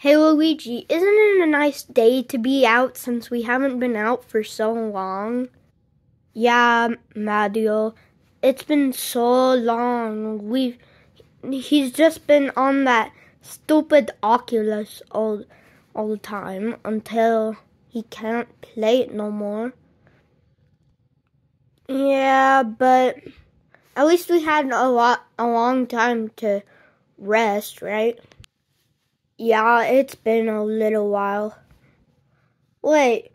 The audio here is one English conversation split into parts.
Hey Luigi, isn't it a nice day to be out since we haven't been out for so long? Yeah, Mario, it's been so long. We've he's just been on that stupid Oculus all all the time until he can't play it no more. Yeah, but at least we had a lot a long time to rest, right? Yeah, it's been a little while. Wait,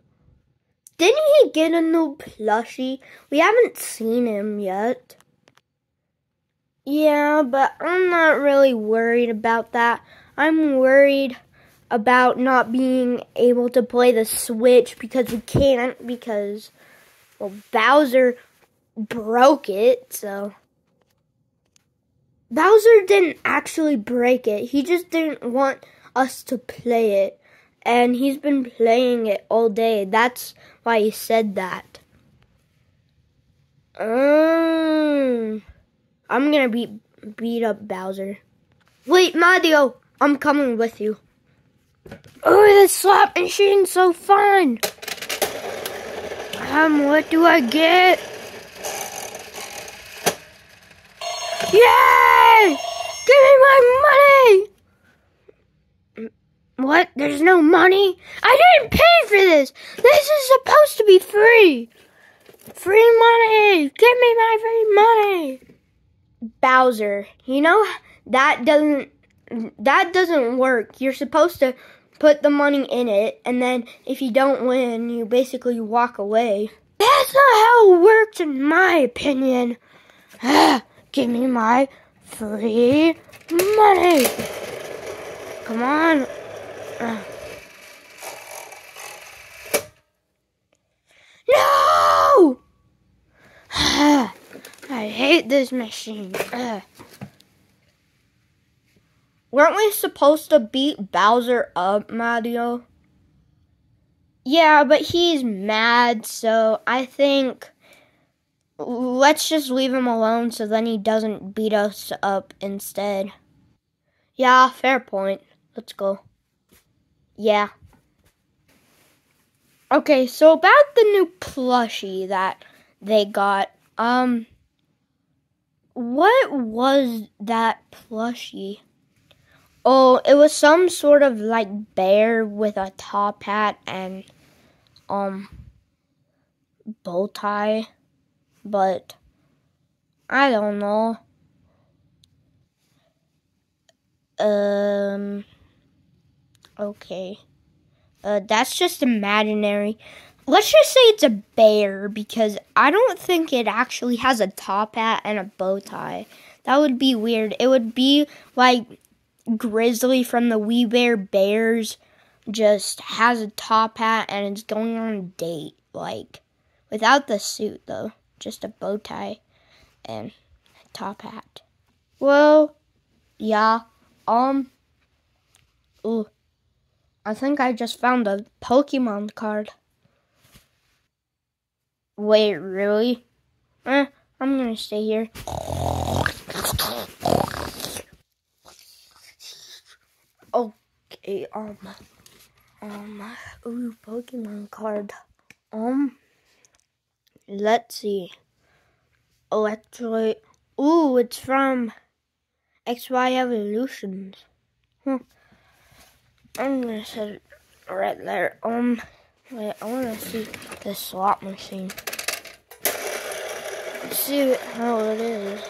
didn't he get a new plushie? We haven't seen him yet. Yeah, but I'm not really worried about that. I'm worried about not being able to play the Switch because we can't because well Bowser broke it, so Bowser didn't actually break it. He just didn't want us to play it. And he's been playing it all day. That's why he said that. Um, I'm gonna beat beat up Bowser. Wait, Mario, I'm coming with you. Oh, this slot machine's so fun! Um, what do I get? Give me my money! What? There's no money? I didn't pay for this! This is supposed to be free! Free money! Give me my free money! Bowser, you know that doesn't that doesn't work. You're supposed to put the money in it and then if you don't win, you basically walk away. That's not how it works in my opinion. Give me my free money. Come on. No! I hate this machine. Weren't we supposed to beat Bowser up, Mario? Yeah, but he's mad, so I think let's just leave him alone so then he doesn't beat us up instead. Yeah, fair point. Let's go. Yeah. Okay, so about the new plushie that they got, um, what was that plushie? Oh, it was some sort of like bear with a top hat and, um, bow tie, but I don't know. Um, okay. Uh, that's just imaginary. Let's just say it's a bear because I don't think it actually has a top hat and a bow tie. That would be weird. It would be like Grizzly from the We Bare Bears just has a top hat and is going on a date. Like, without the suit though. Just a bow tie and a top hat. Well, yeah. Um. Ooh. I think I just found a Pokemon card. Wait, really? Eh, I'm gonna stay here. Okay, um, um, ooh, Pokemon card. Um, let's see. Oh, actually, ooh, it's from XY Evolutions. Hmm. I'm gonna set it right there. Um, wait, I wanna see the slot machine. Let's see how it is.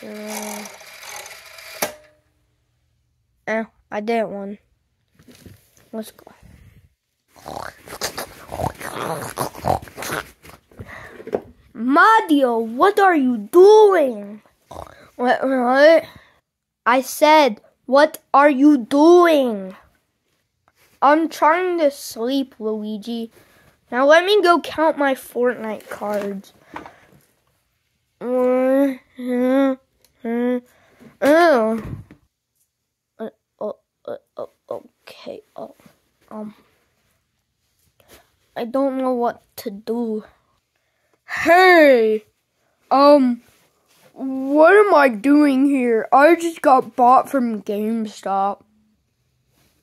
So, eh, I did one. Let's go. Mario, what are you doing? What? What? I said, what are you doing? I'm trying to sleep, Luigi. Now let me go count my Fortnite cards. Oh. Okay. Oh. Um. I don't know what to do. Hey! Um. What am I doing here? I just got bought from GameStop.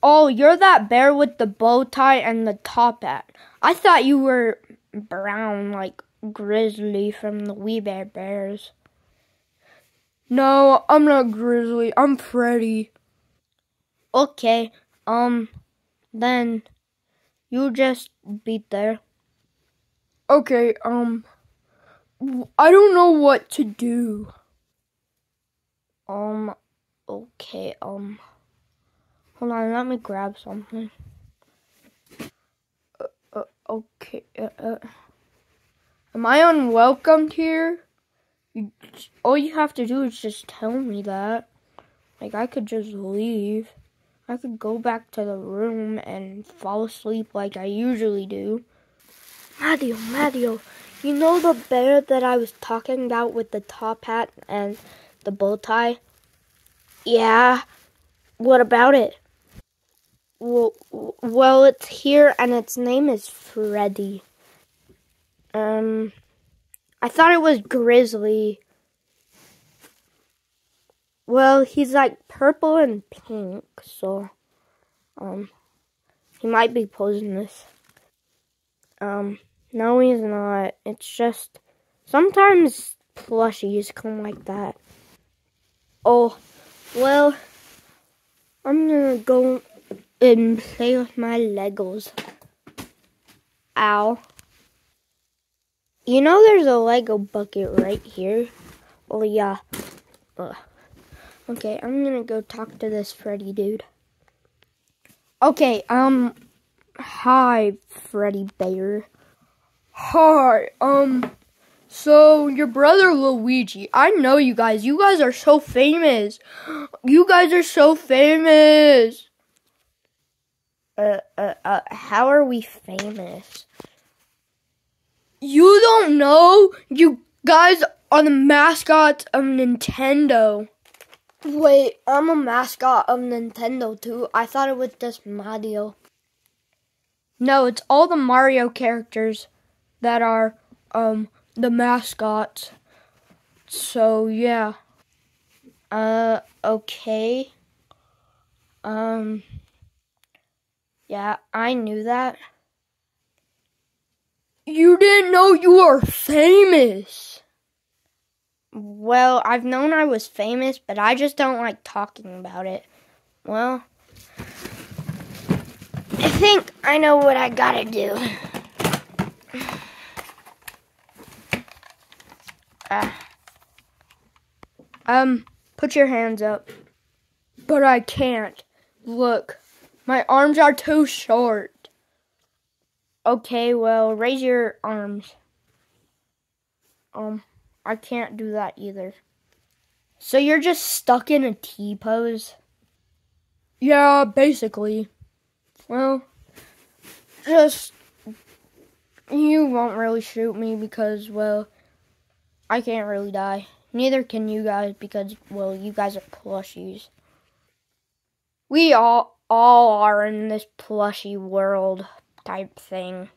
Oh, you're that bear with the bow tie and the top hat. I thought you were brown, like Grizzly from the We Bare Bears. No, I'm not Grizzly. I'm Freddy. Okay, um, then you just beat there. Okay, um, I don't know what to do. Um, okay, um, hold on, let me grab something. Uh, uh, okay, uh, uh, am I unwelcomed here? All you have to do is just tell me that. Like, I could just leave. I could go back to the room and fall asleep like I usually do. Mario, Mario, you know the bear that I was talking about with the top hat and the bow tie? Yeah. What about it? Well, well, it's here and its name is Freddy. Um, I thought it was Grizzly. Well, he's like purple and pink, so um he might be poisonous. Um no he's not. It's just sometimes plushies come like that. Oh, well, I'm gonna go and play with my Legos. Ow. You know there's a Lego bucket right here? Oh yeah. Ugh. Okay, I'm gonna go talk to this Freddy dude. Okay, um, hi, Freddy Bear. Hi, um, so your brother Luigi, I know you guys. You guys are so famous. You guys are so famous. Uh, uh, uh, how are we famous? You don't know? You guys are the mascots of Nintendo. Wait, I'm a mascot of Nintendo too. I thought it was just Mario. No, it's all the Mario characters that are um the mascots. So yeah. Uh okay. Um Yeah, I knew that. You didn't know you were famous. Well, I've known I was famous, but I just don't like talking about it. Well, I think I know what I gotta do. Uh, um, put your hands up. But I can't. Look, my arms are too short. Okay, well, raise your arms. Um. I can't do that either. So you're just stuck in a T pose? Yeah, basically. Well, just you won't really shoot me because, well, I can't really die. Neither can you guys because, well, you guys are plushies. We all all are in this plushy world type thing.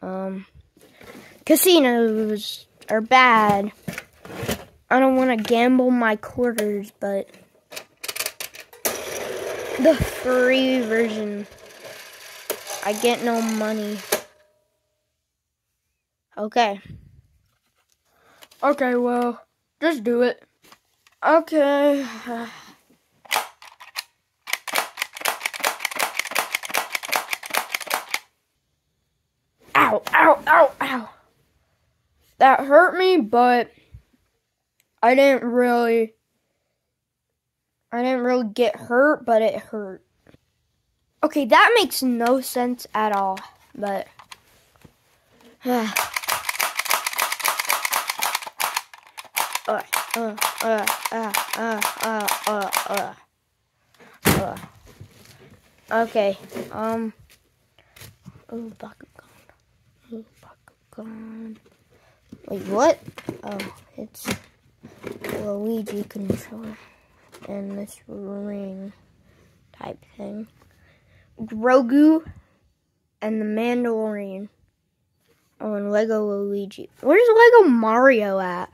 Um, casinos are bad. I don't want to gamble my quarters, but the free version, I get no money. Okay. Okay, well, just do it. Okay. Ow, ow, ow, ow that hurt me, but I didn't really I didn't really get hurt, but it hurt. Okay, that makes no sense at all, but uh, uh, uh, uh, uh, uh, uh, uh. Uh. Okay. Um. Ooh, Bakugan. Ooh, Bakugan. Wait, what? Oh, it's Luigi controller and this ring type thing. Grogu and the Mandalorian on Lego Luigi. Where's Lego Mario at?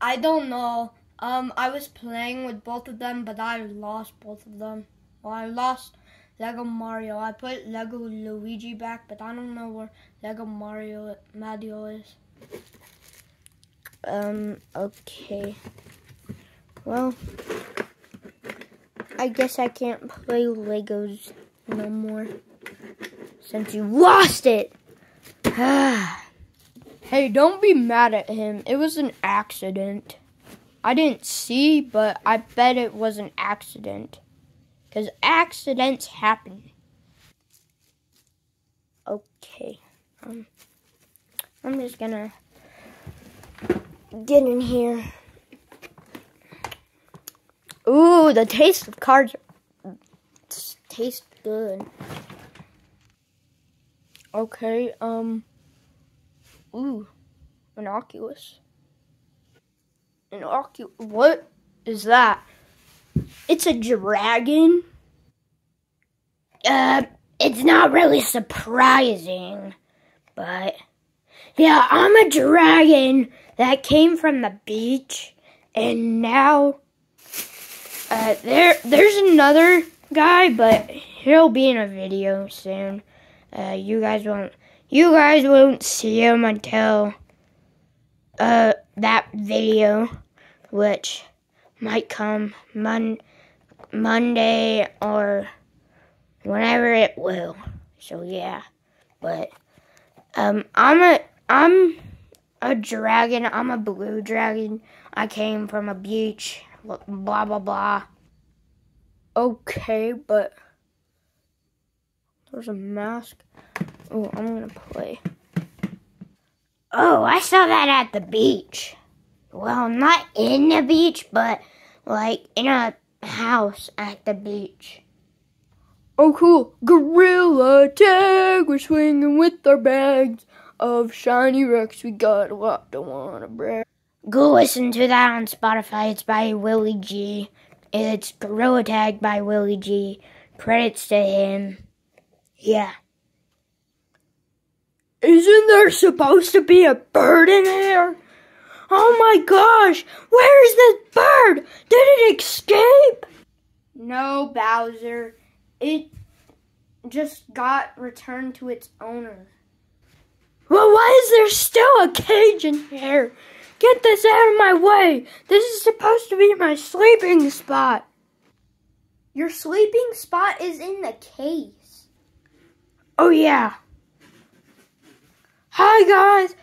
I don't know. Um, I was playing with both of them, but I lost both of them. Well, I lost Lego Mario. I put Lego Luigi back, but I don't know where Lego Mario Mario is. Um, okay. Well, I guess I can't play Legos no more since you lost it. hey, don't be mad at him. It was an accident. I didn't see, but I bet it was an accident. Because accidents happen. Okay. Um, I'm just gonna get in here. Ooh, the taste of cards tastes good. Okay, um, ooh, an Oculus. An Oculus, what is that? It's a dragon? Uh, it's not really surprising, but yeah, I'm a dragon that came from the beach, and now uh, there there's another guy, but he'll be in a video soon. Uh, you guys won't you guys won't see him until uh that video, which might come mon- Monday or whenever it will. So yeah, but um, I'm a I'm a dragon. I'm a blue dragon. I came from a beach. Blah blah blah. Okay, but there's a mask. Oh, I'm gonna play. Oh, I saw that at the beach. Well, not in the beach, but like in a house at the beach. Oh, cool. Gorilla tag. We're swinging with our bags of shiny wrecks. We got a lot to want to brag. Go listen to that on Spotify. It's by Willie G. It's Gorilla Tag by Willie G. Credits to him. Yeah. Isn't there supposed to be a bird in here? Oh my gosh! Where's this bird? Did it escape? No, Bowser. It just got returned to its owner. Well, why is there still a cage in here? Get this out of my way! This is supposed to be my sleeping spot. Your sleeping spot is in the case. Oh, yeah. Hi, guys.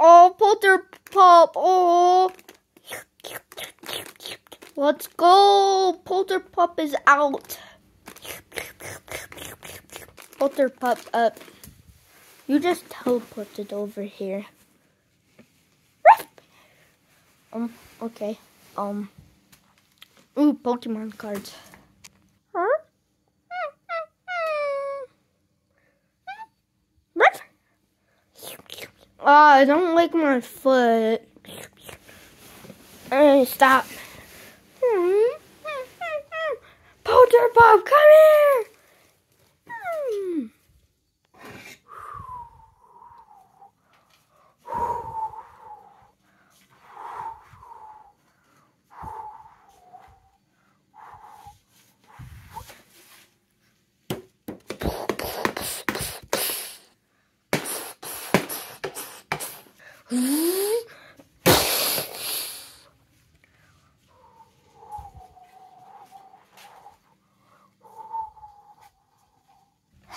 Oh, Polter Pop. Oh. Let's go. Polterpup is out. Polterpup up. You just teleported over here. Um, okay. Um. Ooh, Pokemon cards. Huh? Ah, I don't like my foot. Hey, stop. Polterpup, come here!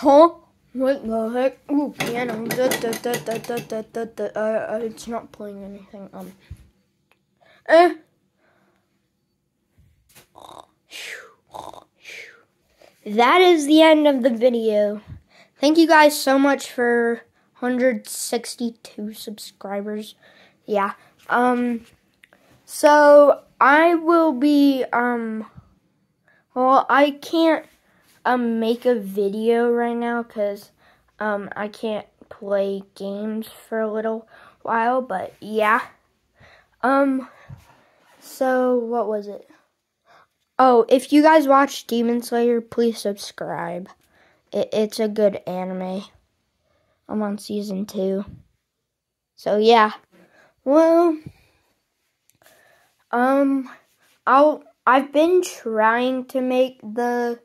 Huh? What the heck? Ooh, piano. Da, da, da, da, da, da, da, da. Uh, uh, it's not playing anything. Um. Eh. That is the end of the video. Thank you guys so much for 162 subscribers. Yeah. Um. So I will be um. Well, I can't um make a video right now because um I can't play games for a little while, but yeah. Um so what was it? Oh, if you guys watch Demon Slayer, please subscribe. It, it's a good anime. I'm on season two. So yeah. Well, um, I'll. I've been trying to make the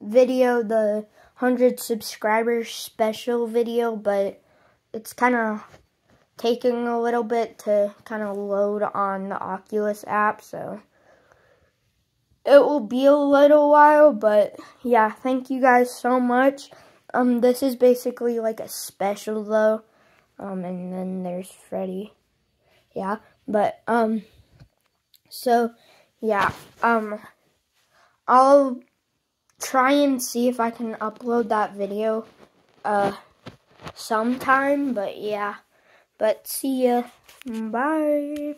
video the hundred subscribers special video, but it's kind of taking a little bit to kind of load on the Oculus app, so it will be a little while, but yeah, thank you guys so much. Um, this is basically like a special though. Um, and then there's Freddy. Yeah, but um, so yeah, um, I'll try and see if I can upload that video, uh, sometime. But yeah, but see ya. Bye.